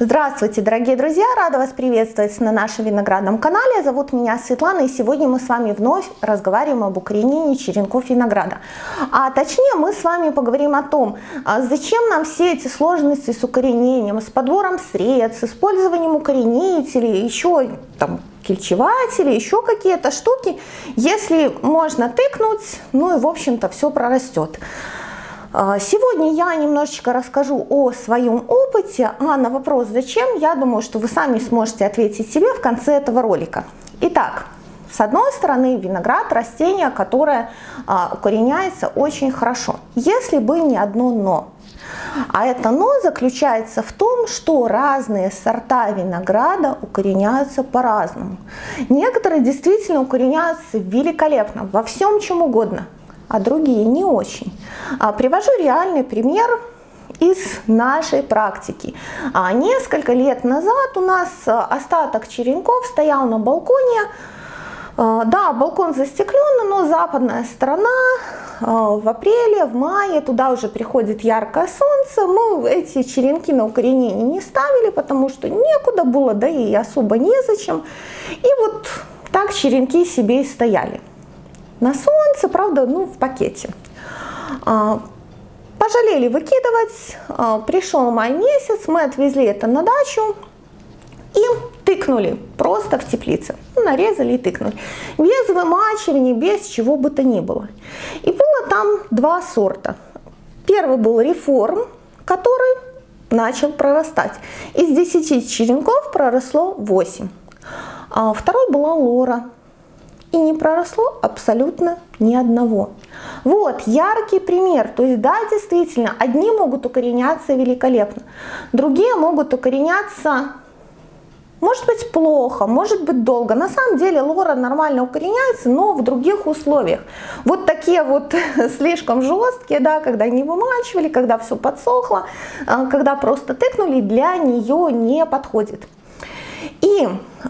Здравствуйте, дорогие друзья! Рада вас приветствовать на нашем виноградном канале. Зовут меня Светлана, и сегодня мы с вами вновь разговариваем об укоренении черенков винограда. А точнее, мы с вами поговорим о том, а зачем нам все эти сложности с укоренением, с подбором средств, с использованием укоренителей, еще там кельчеватели, еще какие-то штуки, если можно тыкнуть, ну и в общем-то все прорастет. А, сегодня я немножечко расскажу о своем опыте, а на вопрос «Зачем?» я думаю, что вы сами сможете ответить себе в конце этого ролика. Итак, с одной стороны, виноград – растение, которое а, укореняется очень хорошо, если бы не одно «но». А это «но» заключается в том, что разные сорта винограда укореняются по-разному. Некоторые действительно укореняются великолепно, во всем чем угодно – а другие не очень. А, привожу реальный пример из нашей практики. А несколько лет назад у нас а, остаток черенков стоял на балконе. Да, балкон застекленный, но западная сторона в апреле, в мае туда уже приходит яркое солнце. Мы эти черенки на укоренение не ставили, потому что некуда было, да и особо незачем. И вот так черенки себе и стояли на солнце, правда, ну, в пакете. А, пожалели выкидывать, а, пришел май месяц, мы отвезли это на дачу и тыкнули просто в теплице. Нарезали и тыкнули. Без вымачивания, без чего бы то ни было. И было там два сорта. Первый был реформ, который начал прорастать. Из 10 черенков проросло 8. А второй была лора, и не проросло абсолютно ни одного. Вот яркий пример. То есть да, действительно, одни могут укореняться великолепно, другие могут укореняться может быть плохо, может быть долго. На самом деле лора нормально укореняется, но в других условиях. Вот такие вот слишком жесткие, да, когда не вымачивали, когда все подсохло, а, когда просто тыкнули, для нее не подходит.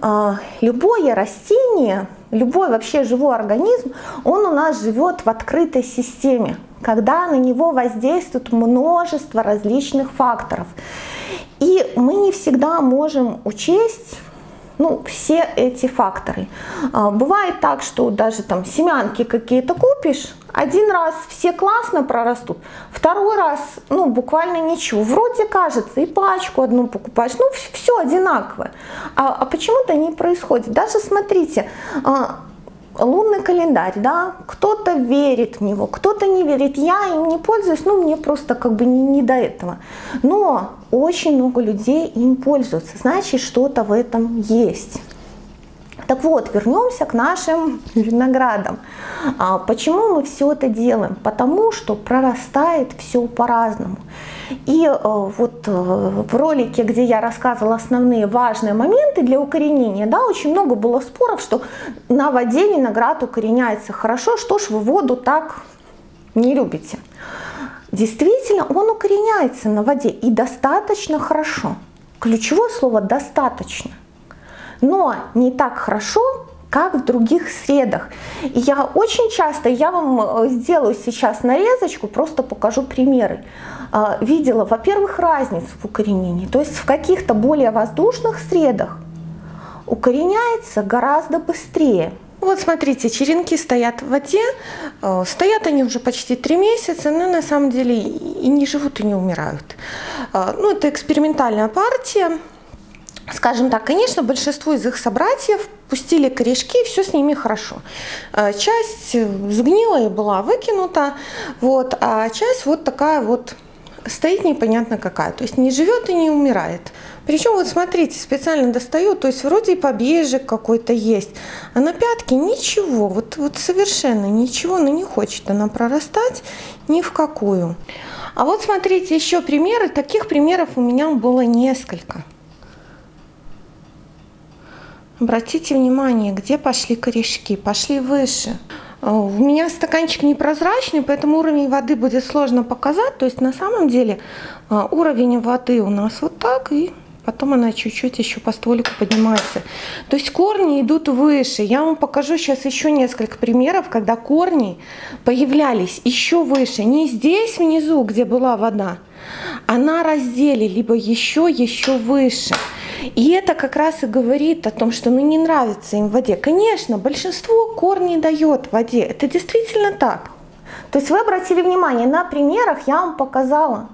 Э, любое растение, любой вообще живой организм, он у нас живет в открытой системе, когда на него воздействует множество различных факторов. И мы не всегда можем учесть ну, все эти факторы. А, бывает так, что даже там семянки какие-то купишь, один раз все классно прорастут, второй раз, ну, буквально ничего. Вроде кажется, и пачку одну покупаешь, ну, все одинаковое. А, а почему-то не происходит. Даже смотрите, а, лунный календарь, да, кто-то верит в него, кто-то не верит. Я им не пользуюсь, ну, мне просто как бы не, не до этого. Но очень много людей им пользуются, значит, что-то в этом есть. Так вот, вернемся к нашим виноградам. А почему мы все это делаем? Потому что прорастает все по-разному. И э, вот э, в ролике, где я рассказывала основные важные моменты для укоренения, да, очень много было споров, что на воде виноград укореняется хорошо, что ж вы воду так не любите. Действительно, он укореняется на воде и достаточно хорошо. Ключевое слово «достаточно» но не так хорошо, как в других средах. Я очень часто, я вам э, сделаю сейчас нарезочку, просто покажу примеры. А, видела, во-первых, разницу в укоренении. То есть в каких-то более воздушных средах укореняется гораздо быстрее. Вот смотрите, черенки стоят в воде, э, стоят они уже почти три месяца, но на самом деле и не живут, и не умирают. А, ну, это экспериментальная партия, скажем так, конечно, большинство из их собратьев пустили корешки, и все с ними хорошо. Э, часть сгнила и была выкинута, вот, а часть вот такая вот стоит непонятно какая, то есть не живет и не умирает. Причем вот смотрите, специально достаю, то есть вроде и побежек какой-то есть, а на пятке ничего, вот, вот совершенно ничего, но не хочет она прорастать ни в какую. А вот смотрите еще примеры, таких примеров у меня было несколько. Обратите внимание, где пошли корешки, пошли выше. А, у меня стаканчик непрозрачный, поэтому уровень воды будет сложно показать. То есть на самом деле а, уровень воды у нас вот так, и потом она чуть-чуть еще по стволику поднимается. То есть корни идут выше. Я вам покажу сейчас еще несколько примеров, когда корни появлялись еще выше. Не здесь внизу, где была вода, она разделе, либо еще, еще выше. И это как раз и говорит о том, что ну, не нравится им в воде. Конечно, большинство корней дает в воде. Это действительно так. То есть вы обратили внимание, на примерах я вам показала,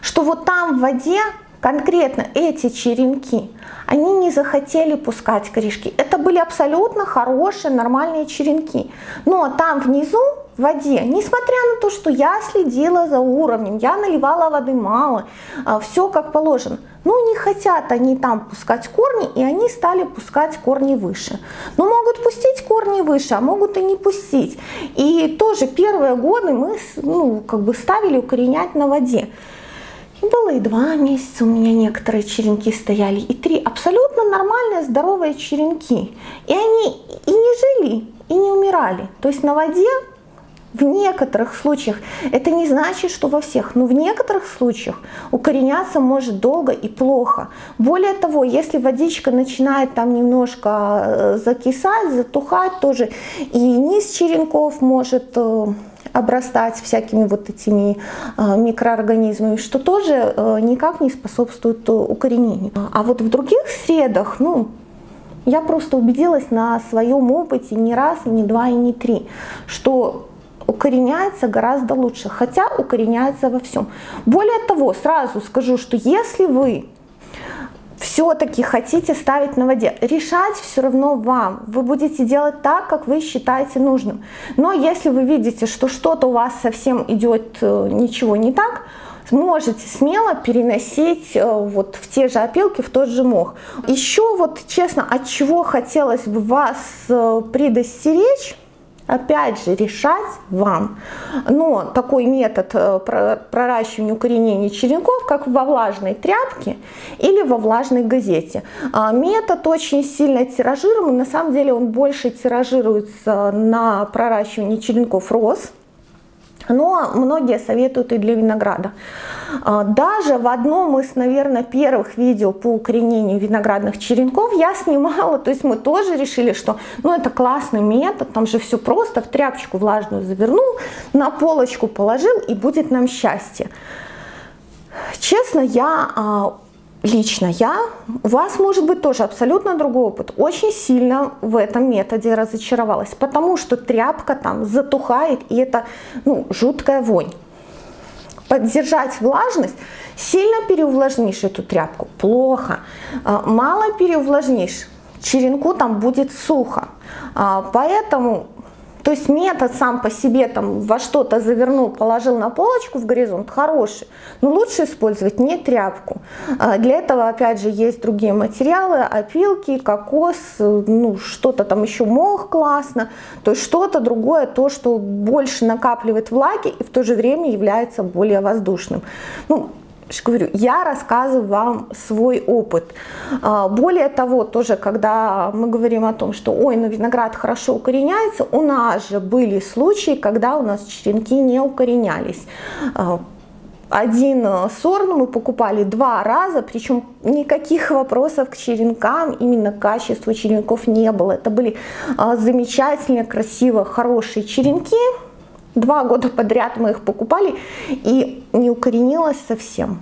что вот там в воде конкретно эти черенки, они не захотели пускать корешки. Это были абсолютно хорошие, нормальные черенки. Но там внизу в воде, несмотря на то, что я следила за уровнем, я наливала воды мало, а, все как положено, но не хотят они там пускать корни, и они стали пускать корни выше. Но могут пустить корни выше, а могут и не пустить. И тоже первые годы мы ну, как бы ставили укоренять на воде. И было и два месяца у меня некоторые черенки стояли, и три абсолютно нормальные, здоровые черенки. И они и не жили, и не умирали. То есть на воде в некоторых случаях, это не значит, что во всех, но в некоторых случаях укореняться может долго и плохо. Более того, если водичка начинает там немножко э, закисать, затухать тоже, и низ черенков может э, обрастать всякими вот этими э, микроорганизмами, что тоже никак не способствует укоренению. А вот в других средах, ну, я просто убедилась на своем опыте не раз, не два и не три, что укореняется гораздо лучше, хотя укореняется во всем. Более того, сразу скажу, что если вы все-таки хотите ставить на воде, решать все равно вам. Вы будете делать так, как вы считаете нужным. Но если вы видите, что что-то у вас совсем идет э, ничего не так, можете смело переносить э, вот в те же опилки, в тот же мох. Еще вот честно, от чего хотелось бы вас э, предостеречь, Опять же, решать вам. Но такой метод э, проращивания укоренения черенков, как во влажной тряпке или во влажной газете. А, метод очень сильно тиражируемый, на самом деле он больше тиражируется на проращивание черенков роз, но многие советуют и для винограда. А, даже в одном из, наверное, первых видео по укоренению виноградных черенков я снимала, то есть мы тоже решили, что ну, это классный метод, там же все просто, в тряпочку влажную завернул, на полочку положил и будет нам счастье. Честно, я а, лично я, у вас может быть тоже абсолютно другой опыт. Очень сильно в этом методе разочаровалась, потому что тряпка там затухает, и это ну, жуткая вонь. Поддержать влажность, сильно переувлажнишь эту тряпку, плохо. А, мало переувлажнишь, черенку там будет сухо. А, поэтому то есть метод сам по себе там во что-то завернул, положил на полочку в горизонт, хороший, но лучше использовать не тряпку. А для этого, опять же, есть другие материалы, опилки, кокос, ну, что-то там еще мох классно, то есть что-то другое, то, что больше накапливает влаги и в то же время является более воздушным. Ну, говорю, я рассказываю вам свой опыт. А, более того, тоже, когда мы говорим о том, что, ой, ну виноград хорошо укореняется, у нас же были случаи, когда у нас черенки не укоренялись. А, один сорт мы покупали два раза, причем никаких вопросов к черенкам, именно к качеству черенков не было. Это были а, замечательные, красивые, хорошие черенки, Два года подряд мы их покупали и не укоренилось совсем.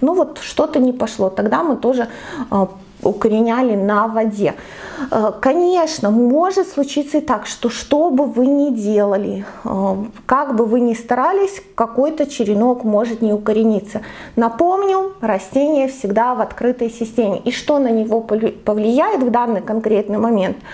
Ну вот что-то не пошло. Тогда мы тоже а, укореняли на воде. А, конечно, может случиться и так, что что бы вы ни делали, а, как бы вы ни старались, какой-то черенок может не укорениться. Напомню, растение всегда в открытой системе. И что на него повлияет в данный конкретный момент –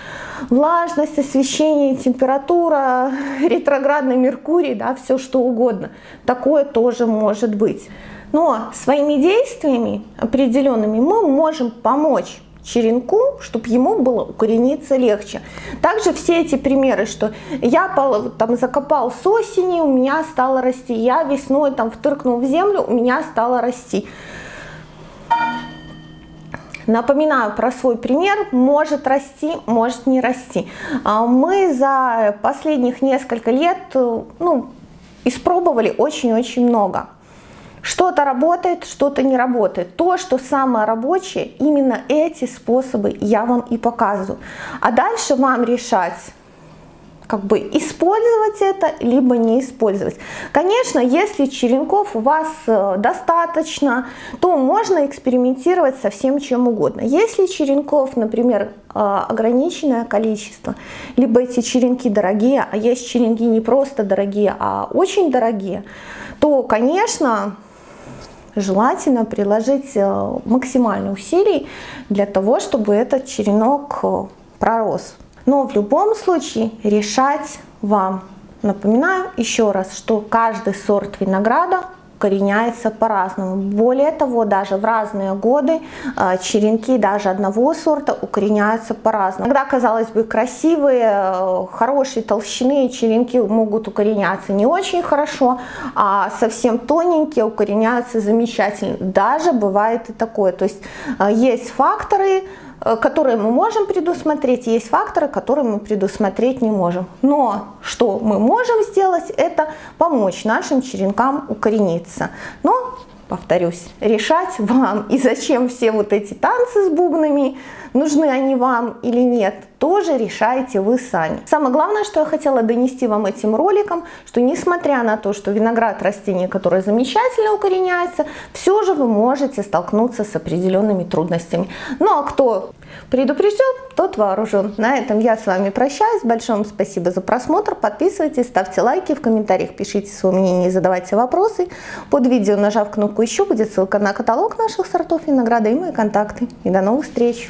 влажность, освещение, температура, ретроградный Меркурий, да, все что угодно. Такое тоже может быть. Но своими действиями определенными мы можем помочь черенку, чтобы ему было укорениться легче. Также все эти примеры, что я там закопал с осени, у меня стало расти, я весной там втыркнул в землю, у меня стало расти. Напоминаю про свой пример, может расти, может не расти. А мы за последних несколько лет ну, испробовали очень-очень много. Что-то работает, что-то не работает. То, что самое рабочее, именно эти способы я вам и показываю. А дальше вам решать, как бы использовать это, либо не использовать. Конечно, если черенков у вас э, достаточно, то можно экспериментировать со всем чем угодно. Если черенков, например, э, ограниченное количество, либо эти черенки дорогие, а есть черенки не просто дорогие, а очень дорогие, то, конечно, желательно приложить э, максимально усилий для того, чтобы этот черенок пророс. Но в любом случае решать вам. Напоминаю еще раз, что каждый сорт винограда укореняется по-разному. Более того, даже в разные годы э, черенки даже одного сорта укореняются по-разному. Иногда, казалось бы, красивые, э, хорошие толщины черенки могут укореняться не очень хорошо, а совсем тоненькие укореняются замечательно. Даже бывает и такое. То есть э, есть факторы, которые мы можем предусмотреть, есть факторы, которые мы предусмотреть не можем. Но что мы можем сделать, это помочь нашим черенкам укорениться. Но повторюсь, решать вам и зачем все вот эти танцы с бубнами, нужны они вам или нет, тоже решаете вы сами. Самое главное, что я хотела донести вам этим роликом, что несмотря на то, что виноград растение, которое замечательно укореняется, все же вы можете столкнуться с определенными трудностями. Ну а кто предупрежден, тот вооружен. На этом я с вами прощаюсь. Большое вам спасибо за просмотр. Подписывайтесь, ставьте лайки, в комментариях пишите свое мнение, задавайте вопросы. Под видео, нажав кнопку «Еще», будет ссылка на каталог наших сортов винограда и мои контакты. И до новых встреч!